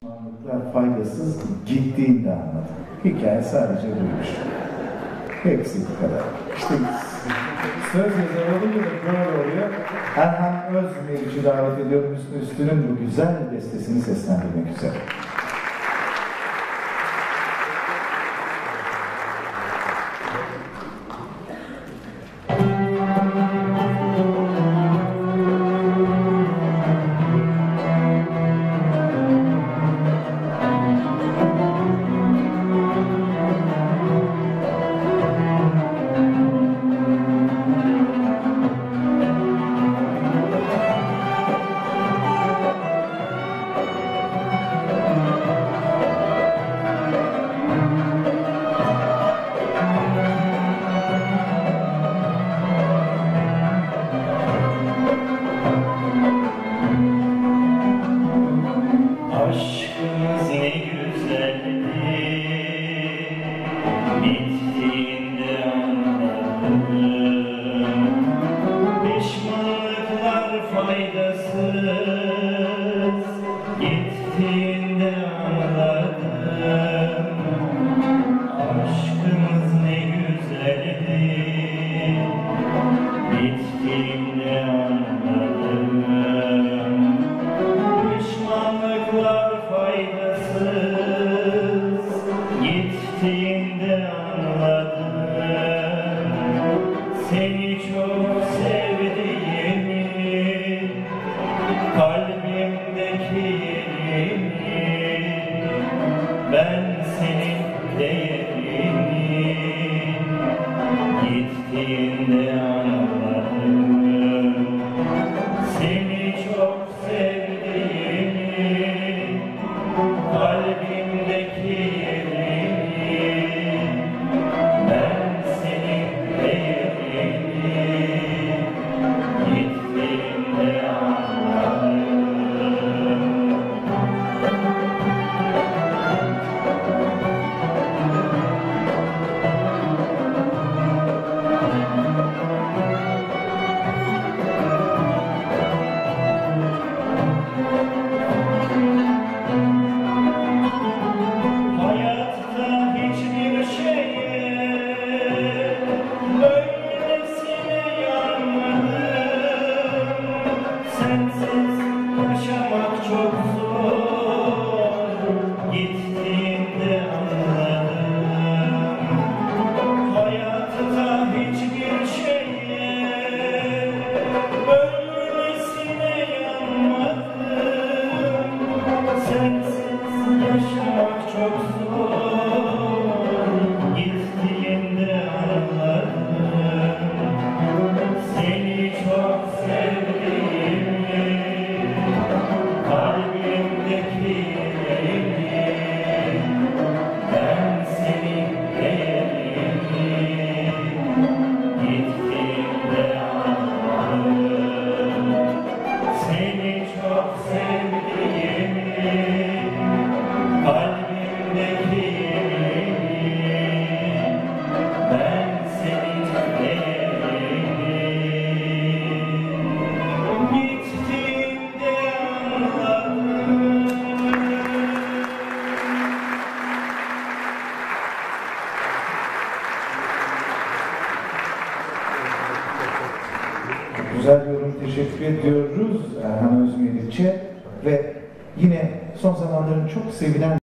Pişmanlıklar faydasız gittiğinde anladım. Hikaye sadece buymuş. Hepsi bu kadar. İşte söz yazarı olunca da böyle oluyor. Erhan Özmeriç'i davet ediyorum Hüsnü Üstün'ün bu güzel bestesini seslendirmek üzere. Sneak çok Kalbimdeki yerini Ben senin değerini Gittiğinde anladım. Seni çok sevdiğimi Kalbimdeki Deus. Güzel yorum teşekkür ediyoruz. Erhan Özmeriç'e ve yine son zamanların çok sevilen